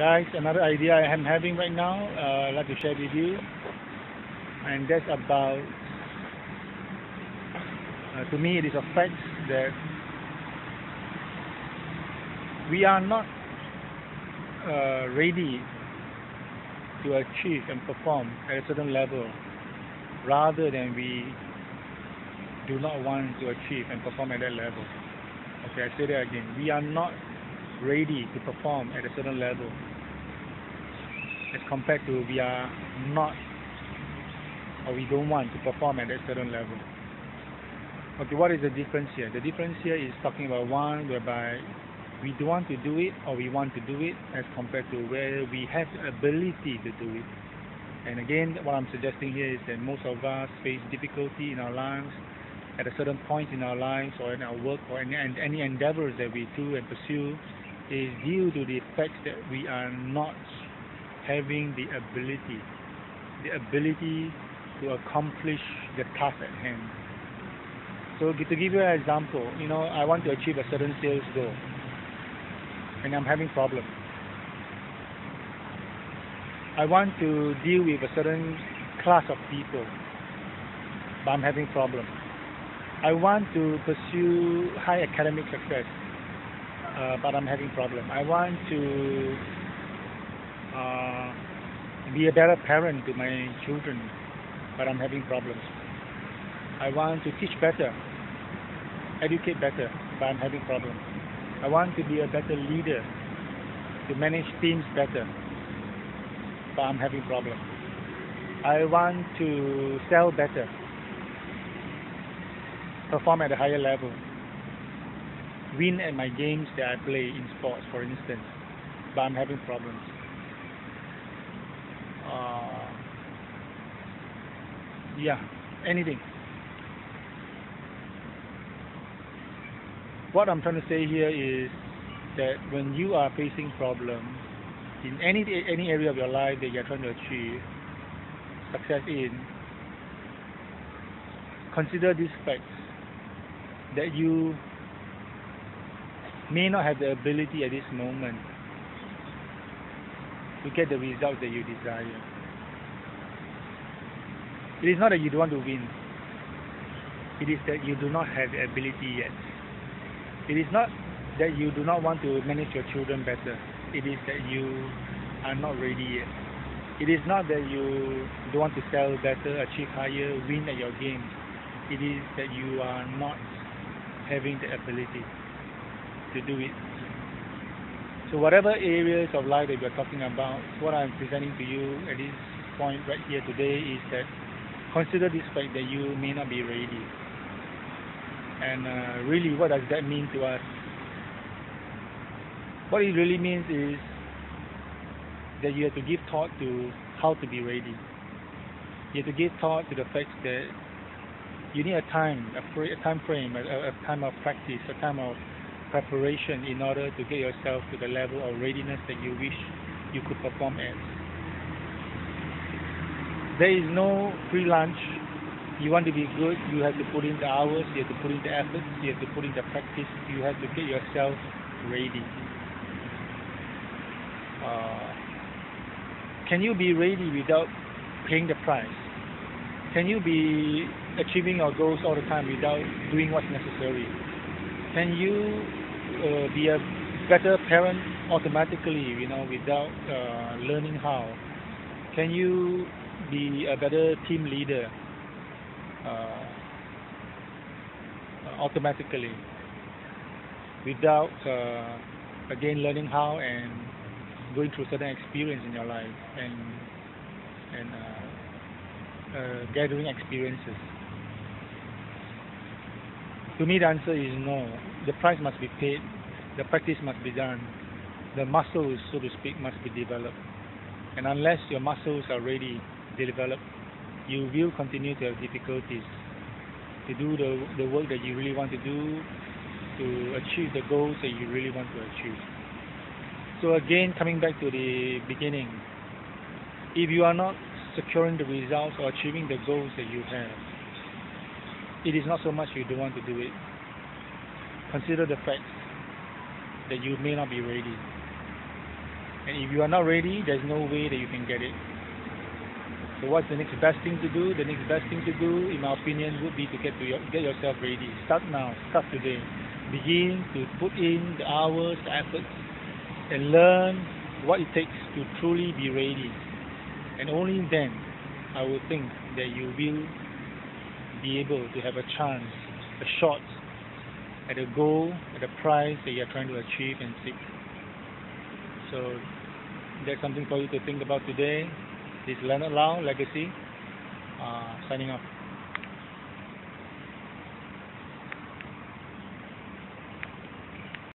Guys, another idea I am having right now, uh, I'd like to share with you, and that's about, uh, to me, it is a fact that we are not uh, ready to achieve and perform at a certain level rather than we do not want to achieve and perform at that level. Okay, I say that again. We are not ready to perform at a certain level as compared to we are not or we don't want to perform at a certain level. Okay, what is the difference here? The difference here is talking about one whereby we don't want to do it or we want to do it as compared to where we have the ability to do it. And again, what I'm suggesting here is that most of us face difficulty in our lives at a certain point in our lives or in our work or any, any endeavors that we do and pursue is due to the fact that we are not having the ability, the ability to accomplish the task at hand. So to give you an example, you know, I want to achieve a certain sales goal and I'm having problem. I want to deal with a certain class of people, but I'm having problem. I want to pursue high academic success, uh, but I'm having problem. I want to uh, be a better parent to my children, but I'm having problems. I want to teach better, educate better, but I'm having problems. I want to be a better leader, to manage teams better, but I'm having problems. I want to sell better, perform at a higher level, win at my games that I play in sports, for instance, but I'm having problems. Uh, yeah, anything. What I'm trying to say here is that when you are facing problems in any any area of your life that you're trying to achieve success in, consider these facts that you may not have the ability at this moment to get the results that you desire. It is not that you don't want to win. It is that you do not have the ability yet. It is not that you do not want to manage your children better. It is that you are not ready yet. It is not that you don't want to sell better, achieve higher, win at your game. It is that you are not having the ability to do it. So whatever areas of life that we're talking about, what I'm presenting to you at this point right here today is that consider this fact that you may not be ready. And uh, really, what does that mean to us? What it really means is that you have to give thought to how to be ready. You have to give thought to the fact that you need a time, a, free, a time frame, a, a time of practice, a time of preparation in order to get yourself to the level of readiness that you wish you could perform at. There is no free lunch. You want to be good, you have to put in the hours, you have to put in the effort, you have to put in the practice, you have to get yourself ready. Uh, can you be ready without paying the price? Can you be achieving your goals all the time without doing what's necessary? Can you uh, be a better parent automatically, you know, without uh, learning how? Can you be a better team leader uh, automatically without, uh, again, learning how and going through certain experience in your life and and uh, uh, gathering experiences? To me, the answer is no. The price must be paid. The practice must be done. The muscles, so to speak, must be developed. And unless your muscles are ready, developed, you will continue to have difficulties to do the, the work that you really want to do, to achieve the goals that you really want to achieve. So again, coming back to the beginning, if you are not securing the results or achieving the goals that you have, it is not so much you don't want to do it. Consider the fact that you may not be ready. And if you are not ready, there's no way that you can get it. So what's the next best thing to do? The next best thing to do, in my opinion, would be to get to your, get yourself ready. Start now. Start today. Begin to put in the hours, the efforts, and learn what it takes to truly be ready. And only then, I will think that you will be able to have a chance, a shot at a goal, at a prize that you are trying to achieve and seek. So that's something for you to think about today. This Leonard Lau Legacy, uh, signing off.